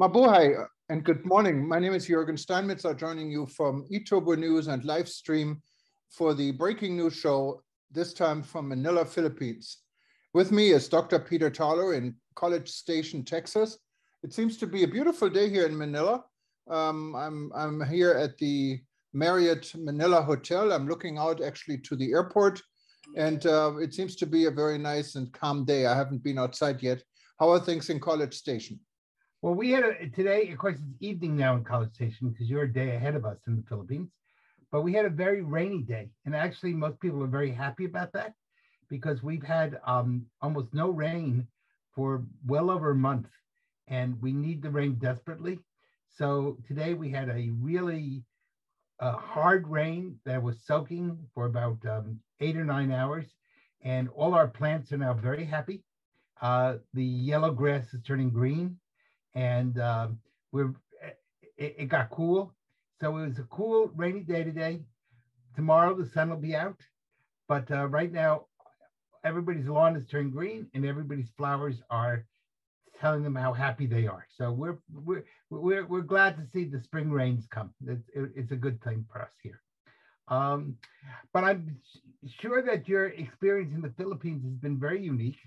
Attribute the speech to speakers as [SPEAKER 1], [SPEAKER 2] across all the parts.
[SPEAKER 1] Mabuhay and good morning. My name is Juergen Steinmetz, joining you from eTurbo News and live stream for the breaking news show, this time from Manila, Philippines. With me is Dr. Peter Tarlow in College Station, Texas. It seems to be a beautiful day here in Manila. Um, I'm, I'm here at the Marriott Manila Hotel. I'm looking out actually to the airport and uh, it seems to be a very nice and calm day. I haven't been outside yet. How are things in College Station?
[SPEAKER 2] Well, we had a, today, of course, it's evening now in College Station because you're a day ahead of us in the Philippines. But we had a very rainy day. And actually, most people are very happy about that because we've had um, almost no rain for well over a month. And we need the rain desperately. So today we had a really uh, hard rain that was soaking for about um, eight or nine hours. And all our plants are now very happy. Uh, the yellow grass is turning green and um, we're it, it, got cool. So it was a cool rainy day today. Tomorrow the sun will be out, but uh, right now everybody's lawn is turned green and everybody's flowers are telling them how happy they are. So we're we're we're, we're glad to see the spring rains come. It's, it's a good thing for us here. Um, but I'm sure that your experience in the Philippines has been very unique.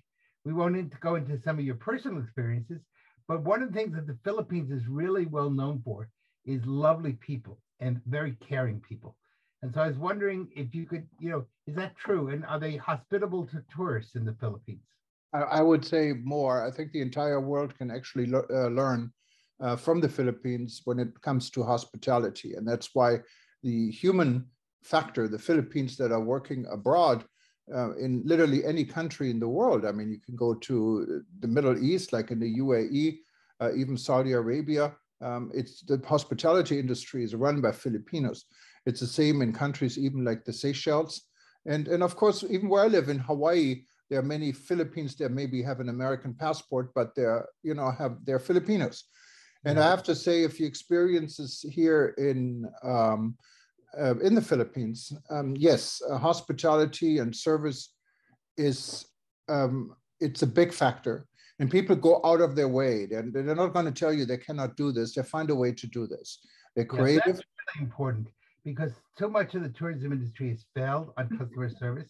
[SPEAKER 2] We won't go into some of your personal experiences, but one of the things that the Philippines is really well known for is lovely people and very caring people. And so I was wondering if you could, you know, is that true? And are they hospitable to tourists in the Philippines?
[SPEAKER 1] I, would say more. I think the entire world can actually le- uh, learn uh, from the Philippines when it comes to hospitality. And that's why the human factor, the Philippines that are working abroad, uh, in literally any country in the world. I mean, you can go to the Middle East, like in the UAE, uh, even Saudi Arabia. Um, it's the hospitality industry is run by Filipinos. It's the same in countries even like the Seychelles, and and of course, even where I live in Hawaii, there are many Philippines that maybe have an American passport, but they're you know have they're Filipinos. And I have to say, if you experience this here in um, uh, in the Philippines, um, yes, uh, hospitality and service is um, it's a big factor, and people go out of their way. They're, they're not going to tell you they cannot do this. They find a way to do this. They're creative.
[SPEAKER 2] That's really important because so much of the tourism industry has failed on customer service,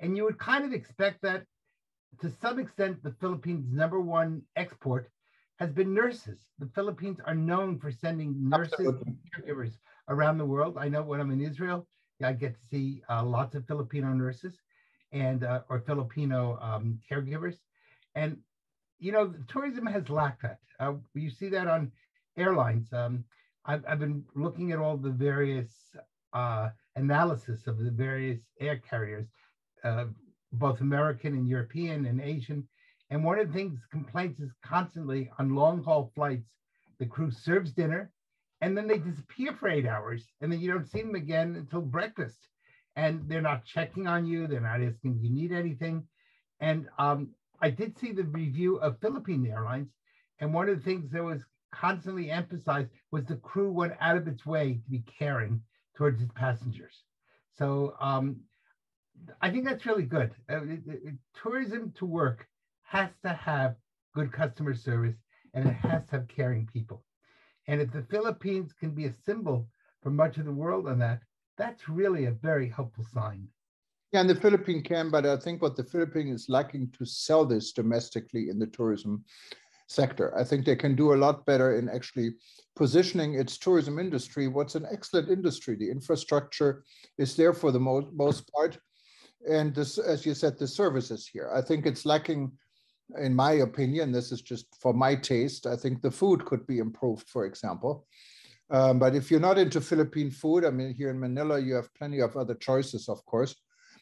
[SPEAKER 2] and you would kind of expect that to some extent the Philippines' number one export has been nurses. The Philippines are known for sending nurses Absolutely. and caregivers around the world. I know when I'm in Israel, I get to see uh, lots of Filipino nurses and uh, or Filipino um, caregivers, and you know, tourism has lacked that. Uh, you see that on airlines. Um, I've, I've, been looking at all the various uh, analysis of the various air carriers, uh, both American and European and Asian. And one of the things complaints is constantly on long haul flights, the crew serves dinner and then they disappear for eight hours and then you don't see them again until breakfast. And they're not checking on you they're not asking you need anything? And um, i did see the review of philippine airlines and one of the things that was constantly emphasized was the crew went out of its way to be caring towards its passengers. So um, i think that's really good. Uh, it, it, tourism to work has to have good customer service and it has to have caring people and if the Philippines can be a symbol for much of the world on that, that's really a very helpful sign.
[SPEAKER 1] Yeah, and the Philippines can, but I think what the Philippines is lacking to sell this domestically in the tourism sector. I think they can do a lot better in actually positioning its tourism industry. What's an excellent industry. The infrastructure is there for the most, most part. And this, as you said, the services here. I think it's lacking in my opinion, this is just for my taste. I think the food could be improved, for example. Um, but if you're not into Philippine food, I mean, here in Manila, you have plenty of other choices, of course.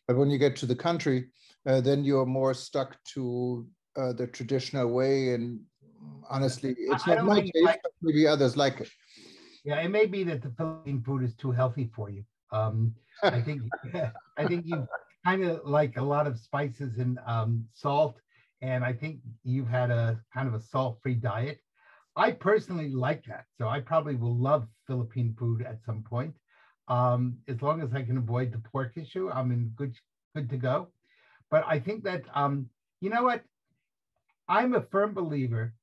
[SPEAKER 1] But when you get to the country, uh, then you're more stuck to uh, the traditional way. And honestly, it's not my taste, like, but maybe others like it.
[SPEAKER 2] Yeah, it may be that the Philippine food is too healthy for you. Um, I think I think you kind of like a lot of spices and um, salt and I think you've had a kind of a salt-free diet. I personally like that, so I probably will love Philippine food at some point. Um, as long as I can avoid the pork issue, I'm in good good to go. But I think that um, you know what, I'm a firm believer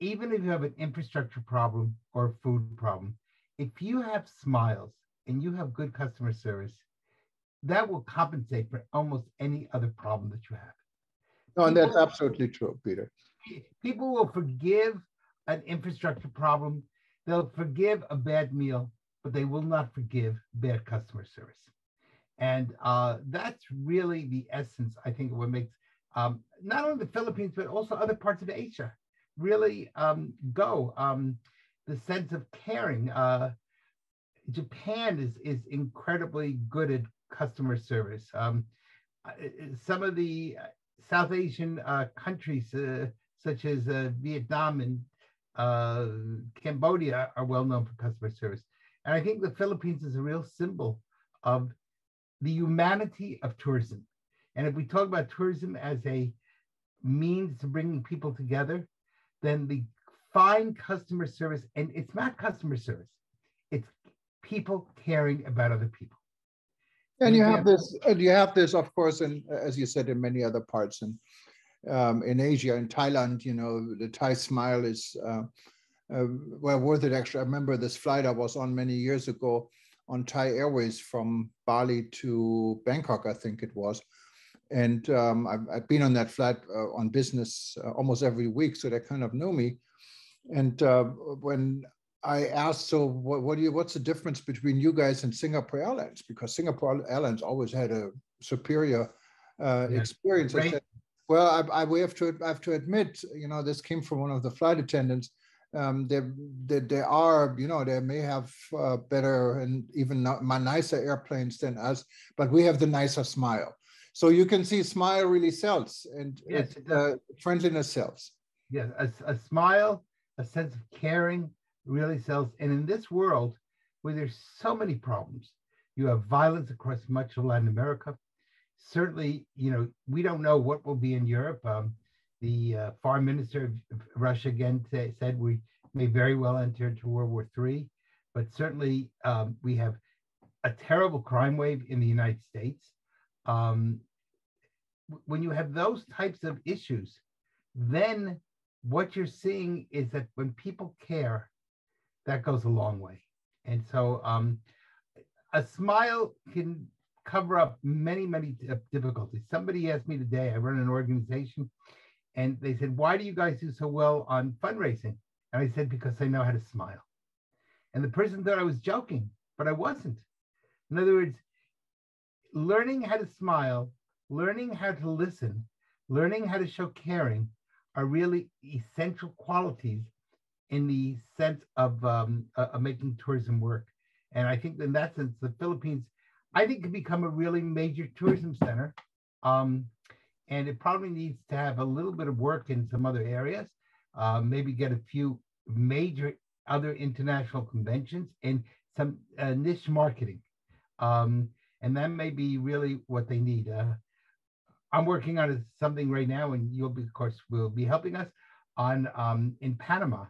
[SPEAKER 2] even if you have an infrastructure problem or a food problem, if you have smiles and you have good customer service, that will compensate for almost any other problem that you have.
[SPEAKER 1] No, and that's absolutely true, Peter.
[SPEAKER 2] People will forgive an infrastructure problem, they'll forgive a bad meal, but they will not forgive bad customer service. And uh, that's really the essence, I think, of what makes um, not only the Philippines, but also other parts of Asia really um, go. Um, the sense of caring. Uh, Japan is, is incredibly good at customer service. Um, some of the South Asian uh, countries, uh, such as uh, Vietnam and Cambodia, are well known for customer service. And I think the Philippines is a real symbol of the humanity of tourism. And if we talk about tourism as a means to bringing people together, then the fine customer service, and it's not customer service, it's people caring about other people.
[SPEAKER 1] And you have this, and you have this, of course, and as you said, in many other parts and um, in Asia, in Thailand, you know, the Thai smile is uh, uh, well worth it. Actually, I remember this flight I was on many years ago on Thai Airways from Bali to Bangkok, I think it was. And um, I've, I've, been on that flight uh, on business uh, almost every week, so they kind of know me. And uh, when I asked, so what, what do you, what's the difference between you guys and Singapore Airlines? Because Singapore Airlines always had a superior uh, yeah. experience. Right. I said, well, I, I, we have to, I have to admit, you know, this came from one of the flight attendants. Um, there, there, there are, you know, they may have uh, better and even not, nicer airplanes than us, but we have the nicer smile. So you can see smile really sells and yes, it, uh, friendliness sells.
[SPEAKER 2] Yes, a, a smile, a sense of caring, really sells. And in this world where there's so many problems, you have violence across much of Latin America. Certainly, you know, we don't know what will be in Europe. Um, the uh, foreign minister of Russia again say, said we may very well enter into World War III, but certainly um, we have a terrible crime wave in the United States. Um, when you have those types of issues, then what you're seeing is that when people care, that goes a long way. And so um, a smile can cover up many, many difficulties. Somebody asked me today, I run an organization, and they said, Why do you guys do so well on fundraising? And I said, Because I know how to smile. And the person thought I was joking, but I wasn't. In other words, learning how to smile, learning how to listen, learning how to show caring are really essential qualities in the sense of, um, uh, of making tourism work. And I think in that sense, the Philippines, I think, can become a really major tourism center. Um, and it probably needs to have a little bit of work in some other areas, uh, maybe get a few major other international conventions and some uh, niche marketing. Um, and that may be really what they need. Uh, I'm working on something right now, and you'll be, of course, will be helping us on um, in Panama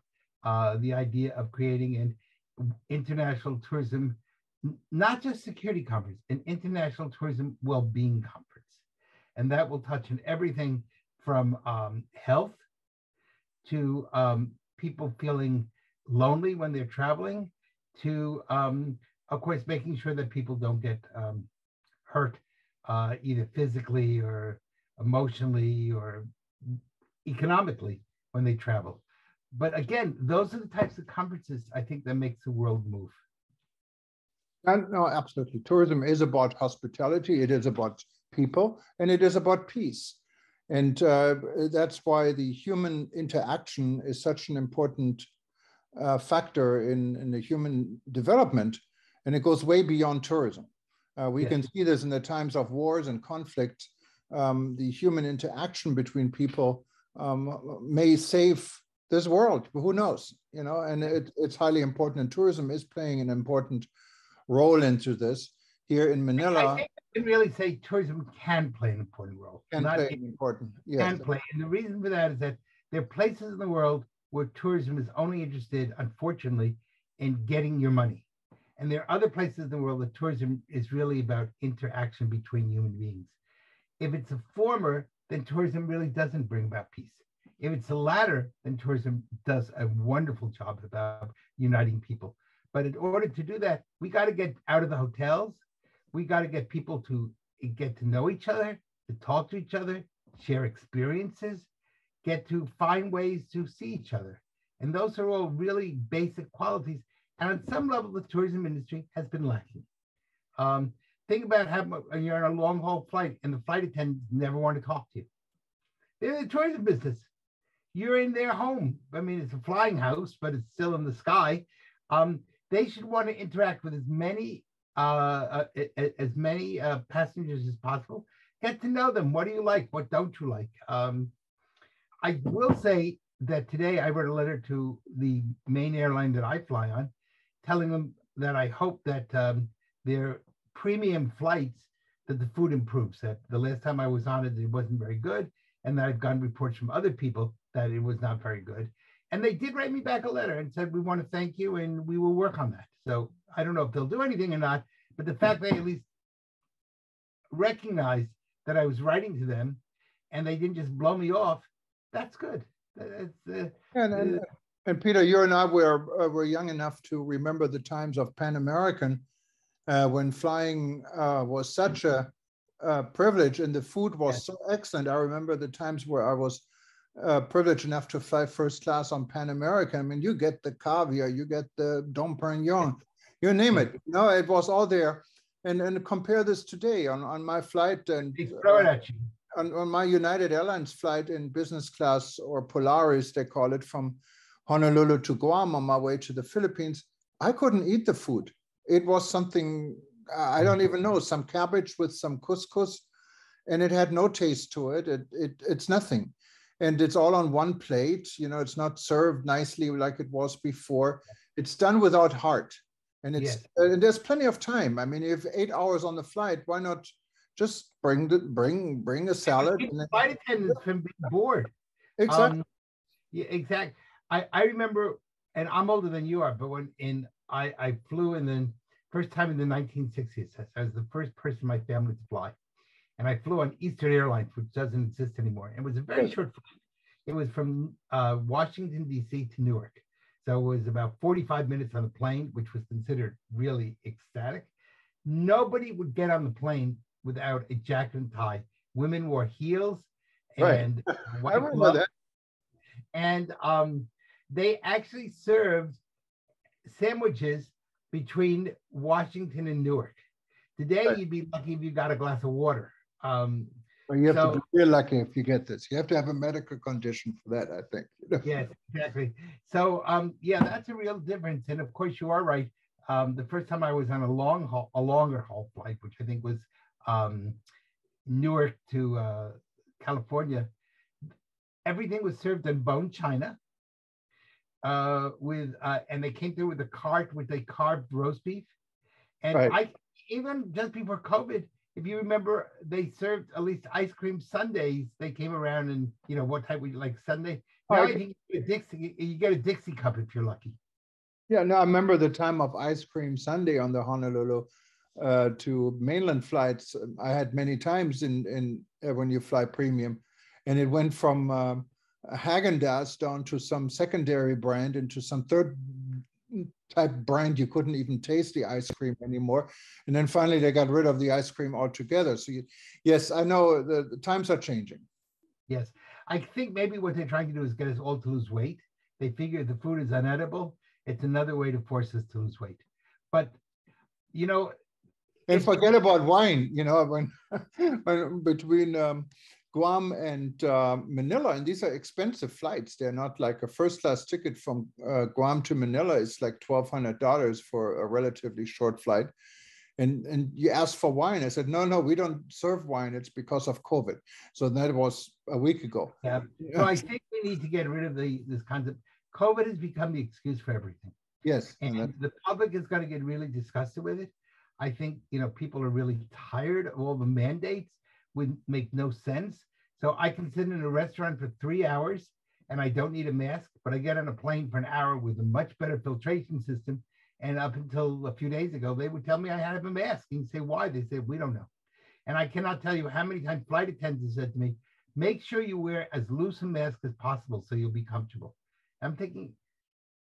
[SPEAKER 2] uh, the idea of creating an international tourism, not just security conference, an international tourism well-being conference. And that will touch on everything from um, health to um, people feeling lonely when they're traveling to, um, of course, making sure that people don't get um, hurt uh, either physically or emotionally or economically when they travel but again, those are the types of conferences I think that makes the world move.
[SPEAKER 1] And no, absolutely. Tourism is about hospitality. It is about people, and it is about peace. And uh, that's why the human interaction is such an important uh, factor in, in the human development. And it goes way beyond tourism. Uh, we yes. can see this in the times of wars and conflict. Um, the human interaction between people um, may save this world. Who knows? You know, and it, it's highly important, and tourism is playing an important role into this. Here in Manila,
[SPEAKER 2] I can really say tourism can play an important role.
[SPEAKER 1] Can Not play an important, yes.
[SPEAKER 2] Can play, and the reason for that is that there are places in the world where tourism is only interested, unfortunately, in getting your money. And there are other places in the world that tourism is really about interaction between human beings. If it's a former, then tourism really doesn't bring about peace If it's the latter, then tourism does a wonderful job about uniting people. But in order to do that, we got to get out of the hotels. We got to get people to get to know each other, to talk to each other, share experiences, get to find ways to see each other. And those are all really basic qualities. And on some level, the tourism industry has been lacking. Um, think about how you're on a long haul flight and the flight attendants never want to talk to you. They're in the tourism business. You're in their home. I mean, it's a flying house, but it's still in the sky. Um, they should want to interact with as many uh, uh, as many uh, passengers as possible. Get to know them. What do you like? What don't you like? Um, I will say that today I wrote a letter to the main airline that I fly on, telling them that I hope that um, their premium flights that the food improves. That the last time I was on it, it wasn't very good, and that I've gotten reports from other people that it was not very good. And they did write me back a letter and said, we want to thank you and we will work on that. So I don't know if they'll do anything or not, but the fact they at least recognized that I was writing to them and they didn't just blow me off, that's good. That's, uh,
[SPEAKER 1] and, and, uh, and, Peter, you and I were, uh, were young enough to remember the times of Pan American uh, when flying uh, was such a, a, privilege and the food was yes. so excellent. I remember the times where I was uh, privileged enough to fly first class on Pan American. I mean, you get the caviar, you get the Dom Perignon, you name it. You know, it was all there. And and compare this today on, on my flight and uh, on, on my United Airlines flight in business class or Polaris, they call it, from Honolulu to Guam on my way to the Philippines. I couldn't eat the food. It was something I don't even know, some cabbage with some couscous, and it had no taste to it. It, it it's nothing and it's all on one plate. You know, it's not served nicely like it was before. It's done without heart, and it's yes. and there's plenty of time. I mean, if eight hours on the flight, why not just bring the bring bring a salad?
[SPEAKER 2] Flight attendants can be bored.
[SPEAKER 1] Exactly. Um,
[SPEAKER 2] yeah, exactly. I I remember, and I'm older than you are, but when in I I flew in the first time in the 1960s. I was the first person in my family to fly and I flew on Eastern Airlines, which doesn't exist anymore. It was a very short flight. It was from uh, Washington, D.C. to Newark. So it was about 45 minutes on the plane, which was considered really ecstatic. Nobody would get on the plane without a jacket and tie. Women wore heels and
[SPEAKER 1] right. white I remember that.
[SPEAKER 2] And um, they actually served sandwiches between Washington and Newark. Today, right. you'd be lucky if you got a glass of water. Um,
[SPEAKER 1] well, you have so, to be real lucky if you get this. You have to have a medical condition for that, I think.
[SPEAKER 2] yes, exactly. So, um, yeah, that's a real difference. And of course, you are right. Um, the first time I was on a long haul, a longer haul flight, which I think was um, Newark to uh, California, everything was served in bone china. Uh, with uh, and they came through with a cart with a carved roast beef, and right. I even just before COVID, if you remember, they served at least ice cream Sundays. They came around and you know what type would you like Sunday? Now I think you get a Dixie, you get a Dixie cup if you're lucky.
[SPEAKER 1] Yeah, no, I remember the time of ice cream sundae on the Honolulu uh, to mainland flights. I had many times in in uh, when you fly premium, and it went from uh, Haagen Dazs down to some secondary brand into some third type brand you couldn't even taste the ice cream anymore. And then finally they got rid of the ice cream altogether. So you, yes i know the, the, times are changing.
[SPEAKER 2] Yes. I think maybe what they're trying to do is get us all to lose weight. They figure the food is unedible. It's another way to force us to lose weight. But you know
[SPEAKER 1] and forget about wine you know when, when between um, Guam and uh, Manila, and these are expensive flights. They're not like a first class ticket from uh, Guam to Manila is like twelve hundred dollars for a relatively short flight. And and you asked for wine. I said, no, no, we don't serve wine. It's because of COVID. So that was a week ago.
[SPEAKER 2] Yeah. So I think we need to get rid of the this concept. COVID has become the excuse for everything.
[SPEAKER 1] Yes.
[SPEAKER 2] And, and the public is going to get really disgusted with it. I think you know people are really tired of all the mandates would make no sense. So I can sit in a restaurant for three hours and I don't need a mask, but I get on a plane for an hour with a much better filtration system. And up until a few days ago, they would tell me I had to have a mask. And you say, why? They said, we don't know. And I cannot tell you how many times flight attendants said to me, make sure you wear as loose a mask as possible so you'll be comfortable. I'm thinking,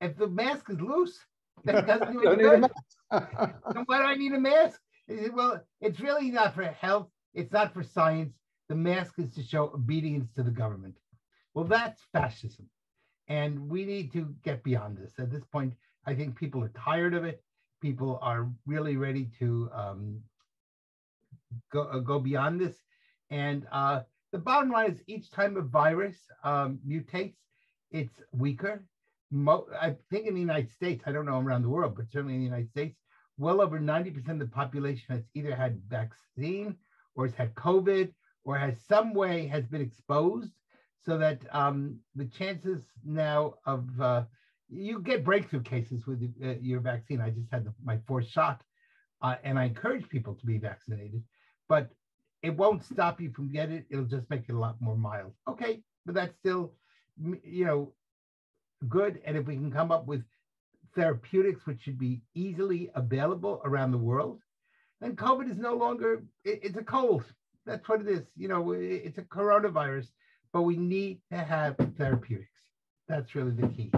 [SPEAKER 2] if the mask is loose, then it doesn't do any good. then why do I need a mask? Said, Well, it's really not for health. It's not for science. The mask is to show obedience to the government. Well, that's fascism. And we need to get beyond this. At this point, I think people are tired of it. People are really ready to um, go, uh, go beyond this. And uh, the bottom line is each time a virus um, mutates, it's weaker. Mo- I think in the United States, I don't know around the world, but certainly in the United States, well over 90% of the population has either had vaccine or has had COVID or has some way has been exposed so that um, the chances now of uh, you get breakthrough cases with uh, your vaccine. I just had the, my fourth shot, uh, and I encourage people to be vaccinated, but it won't stop you from getting it. It'll just make it a lot more mild. Okay, but that's still, you know, good. And if we can come up with therapeutics which should be easily available around the world, then COVID is no longer. It, it's a cold. That's what it is. You know, it's a coronavirus but we need to have therapeutics. That's really the key.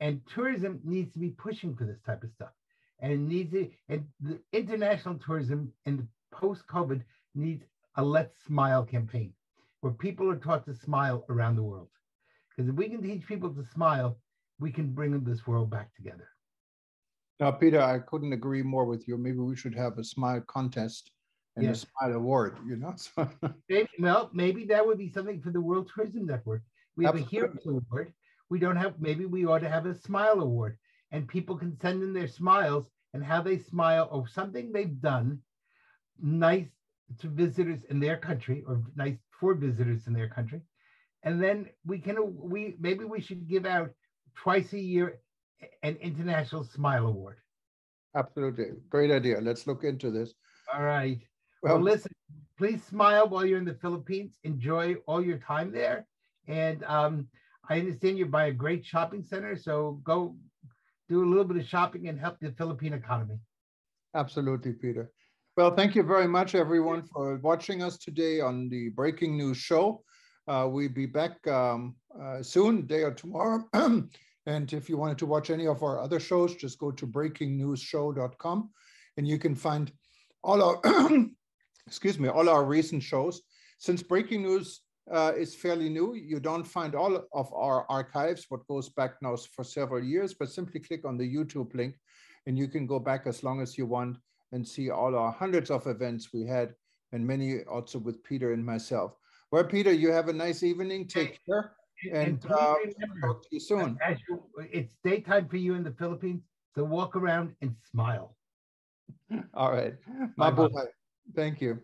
[SPEAKER 2] And tourism needs to be pushing for this type of stuff. And it needs to, and the international tourism in the post-COVID needs a Let's Smile campaign where people are taught to smile around the world. Because if we can teach people to smile, we can bring this world back together.
[SPEAKER 1] Now, Peter, I couldn't agree more with you. Maybe we should have a smile contest and yes. a Smile Award, you know?
[SPEAKER 2] maybe, well, maybe that would be something for the World Tourism Network. We have Absolutely. a Heroes Award. We don't have, maybe we ought to have a Smile Award and people can send in their smiles and how they smile or something they've done nice to visitors in their country or nice for visitors in their country. And then we can, we maybe we should give out twice a year an International Smile Award.
[SPEAKER 1] Absolutely. Great idea. Let's look into this.
[SPEAKER 2] All right. Well, well, listen, please smile while you're in the Philippines. Enjoy all your time there. And um, I understand you're by a great shopping center. So go do a little bit of shopping and help the Philippine economy.
[SPEAKER 1] Absolutely, Peter. Well, thank you very much, everyone, for watching us today on the Breaking News Show. Uh, we'll be back um, uh, soon, day or tomorrow. and if you wanted to watch any of our other shows, just go to breakingnewsshow.com and you can find all our excuse me, all our recent shows. Since breaking news uh, is fairly new, you don't find all of our archives, what goes back now for several years, but simply click on the YouTube link and you can go back as long as you want and see all our hundreds of events we had and many also with Peter and myself. Well, Peter, you have a nice evening. Take care. And, and uh, remember, talk to you soon.
[SPEAKER 2] You, it's daytime for you in the Philippines, so walk around and smile.
[SPEAKER 1] All right. Mabuhay. Thank you.